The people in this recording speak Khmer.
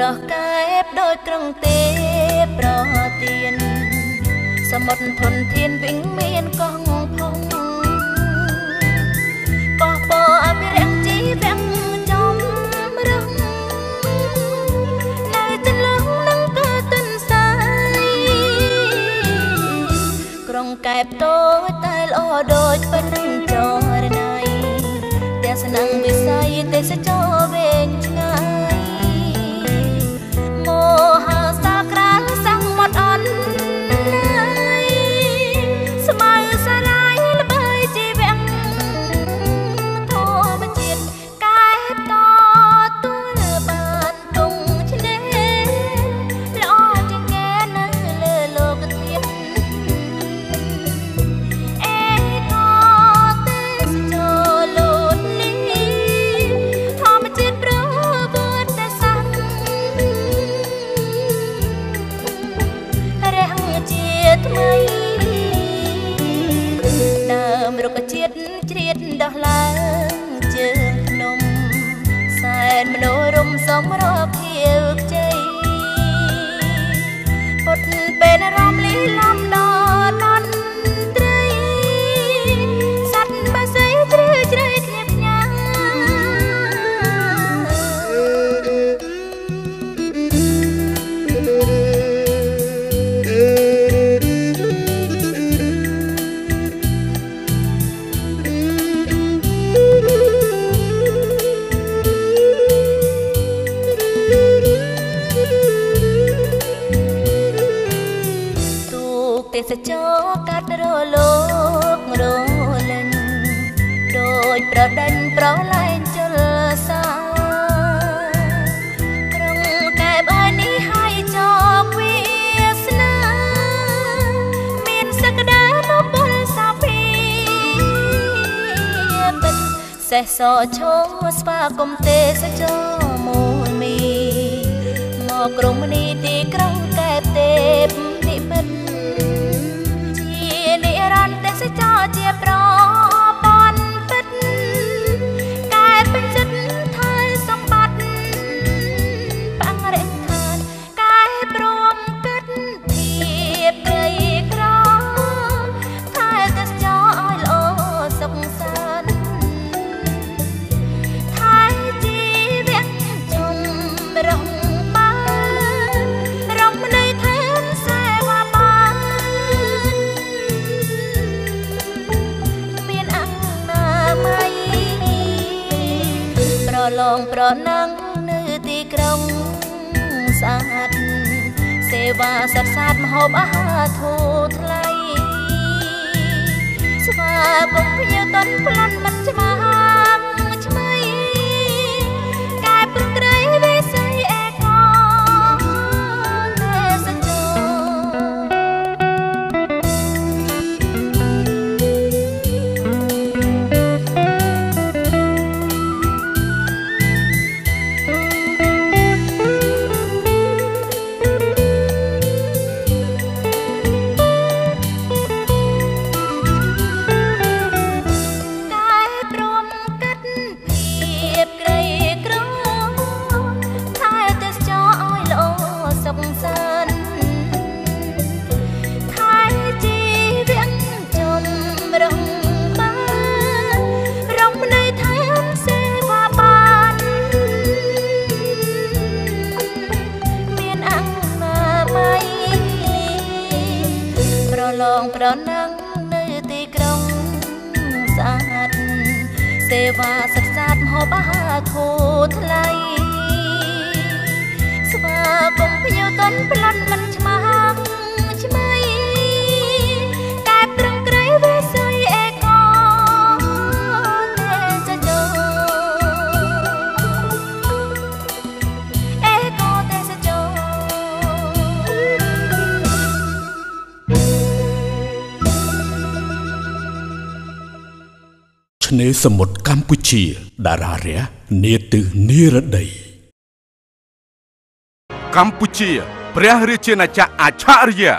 រស់កែបដោយក្រុងទេប្រទៀនសមុទ្រធនធានវិញមានកងផុងកោះពោអភិរក្សជីវៈចំរងនៅទន្លងនឹងក៏ទន្សាយក្រុងកែបតូចតែល្អដូចប៉ុណ្ណឹងចរណៃទាំងស្នឹងវិស័យទេសចរ ទូកទេសចរកាត់រលករលេងដូចប្រដេញប្រឡែងជលសាក្រុងកែបឲ្យនេះឲ្យចកវាសនាមានសក្តានុពលសាពីបិទសេះសឈោស្វាគមន៍ទេសចរ រងបានរំនៃថែមសេវាបានមានអនាម័យប្រឡងប្រណាំងនៅទីក្រុងស្អាតសេវាសត្វសាតម្ហូបអាហារធូរថ្លៃស្វាគមន៍ភ្ញៀវតន់ប្លន់មិនឆ្មាំឆ្ប្រឡងប្រណាំងនៅទីក្រុងស្អាតសេវាសិក្សា ឆ្នេរសមុទ្រកម្ពុជាតារារះនាទិសនិរដីកម្ពុជា ព្រះរាជាណាចក្រអច្ឆរិយៈ